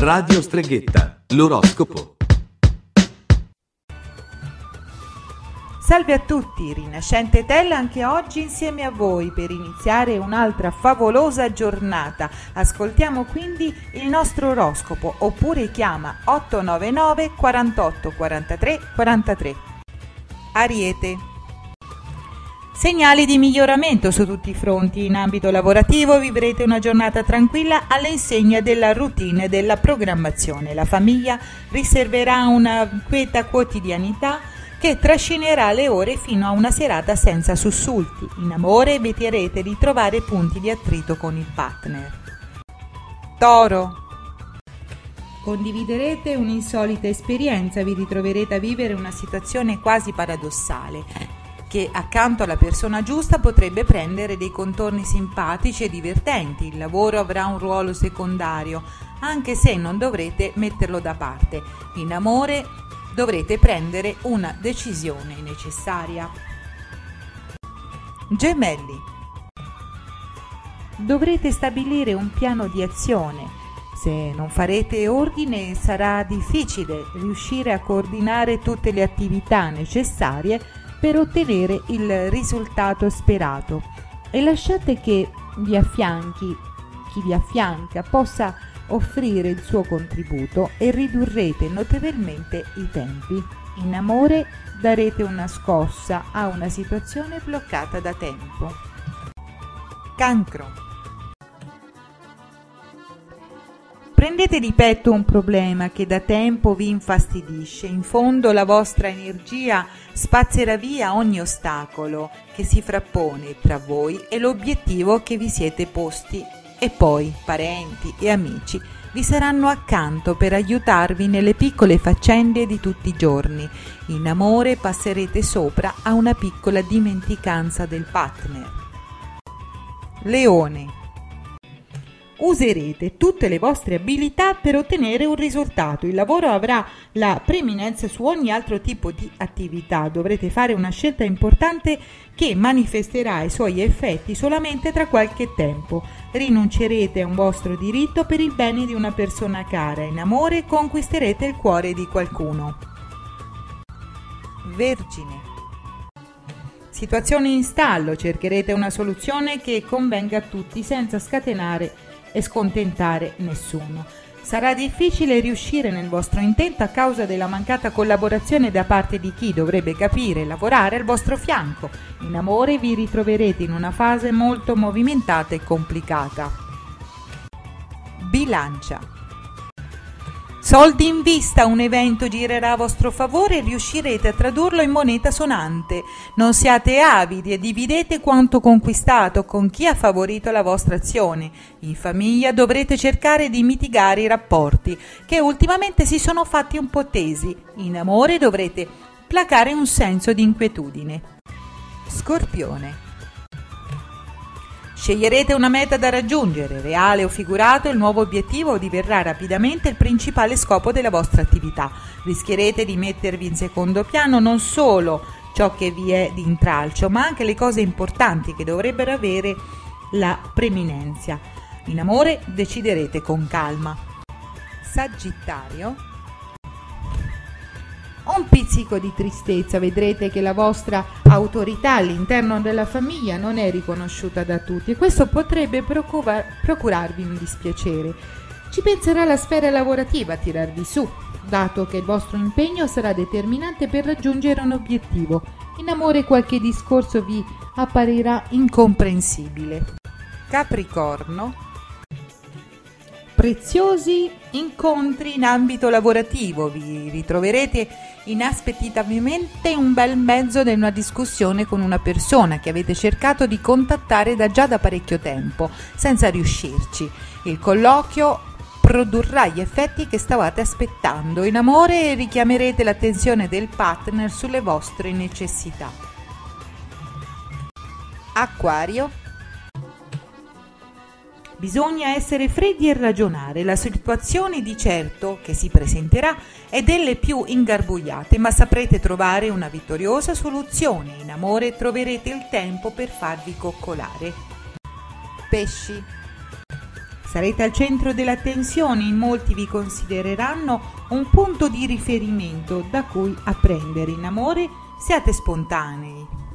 Radio Streghetta, l'oroscopo. Salve a tutti, Rinascente Tella anche oggi insieme a voi per iniziare un'altra favolosa giornata. Ascoltiamo quindi il nostro oroscopo oppure chiama 899 48 43 43. Ariete. Segnali di miglioramento su tutti i fronti. In ambito lavorativo vivrete una giornata tranquilla all'insegna della routine e della programmazione. La famiglia riserverà una quieta quotidianità che trascinerà le ore fino a una serata senza sussulti. In amore eviterete di trovare punti di attrito con il partner. Toro. Condividerete un'insolita esperienza, vi ritroverete a vivere una situazione quasi paradossale che accanto alla persona giusta potrebbe prendere dei contorni simpatici e divertenti. Il lavoro avrà un ruolo secondario, anche se non dovrete metterlo da parte. In amore dovrete prendere una decisione necessaria. Gemelli. Dovrete stabilire un piano di azione. Se non farete ordine sarà difficile riuscire a coordinare tutte le attività necessarie per ottenere il risultato sperato e lasciate che vi affianchi chi vi affianca possa offrire il suo contributo e ridurrete notevolmente i tempi. In amore darete una scossa a una situazione bloccata da tempo. Cancro Prendete di petto un problema che da tempo vi infastidisce. In fondo la vostra energia spazzerà via ogni ostacolo che si frappone tra voi e l'obiettivo che vi siete posti. E poi parenti e amici vi saranno accanto per aiutarvi nelle piccole faccende di tutti i giorni. In amore passerete sopra a una piccola dimenticanza del partner. Leone userete tutte le vostre abilità per ottenere un risultato. Il lavoro avrà la preeminenza su ogni altro tipo di attività. Dovrete fare una scelta importante che manifesterà i suoi effetti solamente tra qualche tempo. Rinuncerete a un vostro diritto per il bene di una persona cara. In amore conquisterete il cuore di qualcuno. Vergine. Situazione in stallo, cercherete una soluzione che convenga a tutti senza scatenare e scontentare nessuno. Sarà difficile riuscire nel vostro intento a causa della mancata collaborazione da parte di chi dovrebbe capire e lavorare al vostro fianco. In amore vi ritroverete in una fase molto movimentata e complicata. Bilancia Soldi in vista, un evento girerà a vostro favore e riuscirete a tradurlo in moneta sonante. Non siate avidi e dividete quanto conquistato con chi ha favorito la vostra azione. In famiglia dovrete cercare di mitigare i rapporti, che ultimamente si sono fatti un po' tesi. In amore dovrete placare un senso di inquietudine. Scorpione Sceglierete una meta da raggiungere, reale o figurato, il nuovo obiettivo diverrà rapidamente il principale scopo della vostra attività. Rischierete di mettervi in secondo piano non solo ciò che vi è di intralcio, ma anche le cose importanti che dovrebbero avere la preminenza. In amore deciderete con calma. Sagittario un pizzico di tristezza, vedrete che la vostra autorità all'interno della famiglia non è riconosciuta da tutti e questo potrebbe procurarvi un dispiacere. Ci penserà la sfera lavorativa a tirarvi su, dato che il vostro impegno sarà determinante per raggiungere un obiettivo. In amore qualche discorso vi apparirà incomprensibile. Capricorno preziosi incontri in ambito lavorativo. Vi ritroverete inaspettatamente un bel mezzo in una discussione con una persona che avete cercato di contattare da già da parecchio tempo, senza riuscirci. Il colloquio produrrà gli effetti che stavate aspettando. In amore richiamerete l'attenzione del partner sulle vostre necessità. Acquario Bisogna essere freddi e ragionare. La situazione di certo che si presenterà è delle più ingarbugliate, ma saprete trovare una vittoriosa soluzione. In amore troverete il tempo per farvi coccolare. Pesci. Sarete al centro dell'attenzione, in molti vi considereranno un punto di riferimento da cui apprendere in amore, siate spontanei.